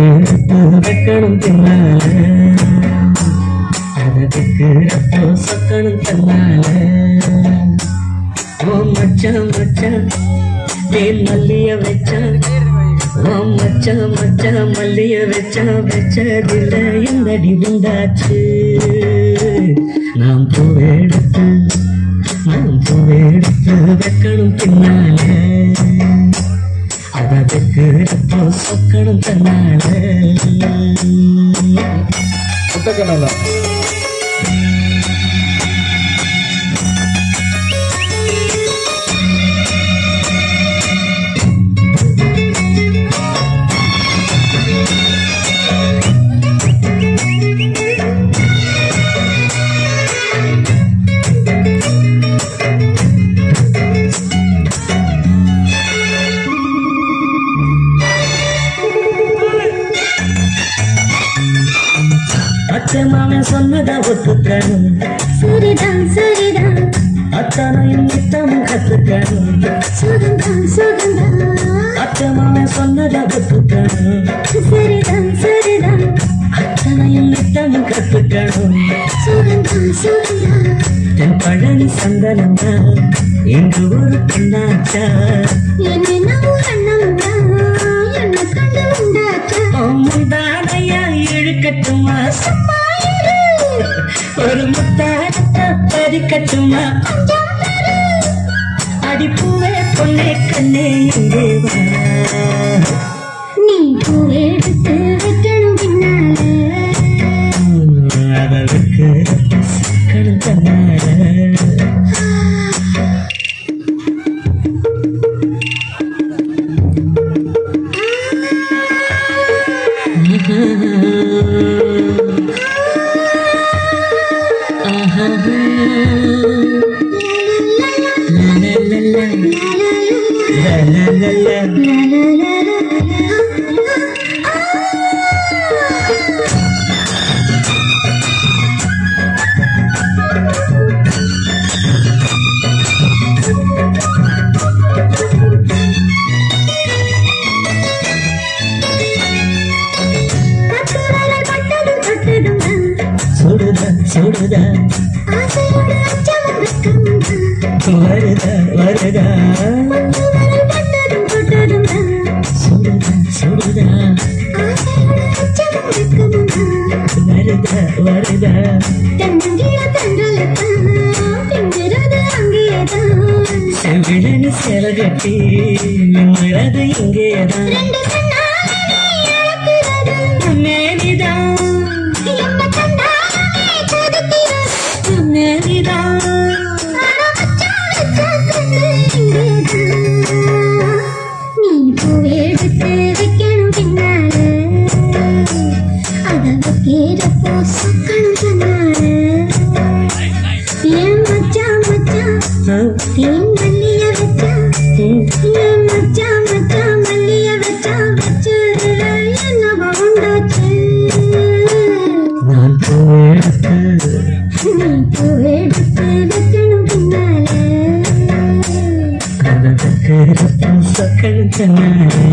சத்தணும் தன்னால அதுக்கு அப்போ சத்தணும் தன்னால ஓ மச்சான் மச்சான் தேன் மல்லிய வச்சான். ஓ மச்சான் மச்சான் மல்லிய வச்சான் வச்சதில்ல என்னடி உண்டாச்சு நாம் பூவெடுத்து நாம் பூவெடுத்து வைக்கணும் பின்னாலே. அத வைக்கிறப்போ சொக்கணும் தன்னால முட்டக்கண்ணா மாமன் சொன்னதை ஒத்துக்கணும். சரிதான் சரிதான். அத்தனையும் நித்தமும் கத்துக்கணும். சுகந்தான் சுகந்தான் அத்தை மாமன் சொன்னதை ஒத்துக்கணும். சரிதான் சரிதான். அத்தனையும் நித்தமும் கத்துக்கணும். சுகந்தான் சுகந்தான் தென் பழனி சந்தனம் தான் இன்று ஒரு பெண்ணாச்சா என்னென்னவோ எண்ணம்தான் என்ன கண்டு உண்டாச்சா? முந்தானையா இழுக்கட்டுமா? ஒரு முத்தாரத்தை பறிக்கட்டுமா? அடிப்பூவே பொண்ணே கண்ணே இங்கே வா. நீ பூவெடுத்து வைக்கணும் பின்னால. அவளுக்கு சக்கரம் தன்னால பத்து விரல் சுடுதா சுடுதா தான் வருதா வருதா சுடுதா சுடுதா வருதா செவிழனு கட்டி நிம்மறது இங்கேதான் மேலிதான் சேரப்போ சுக்கணும் சொன்னாரு சக்கழுத்தனாரே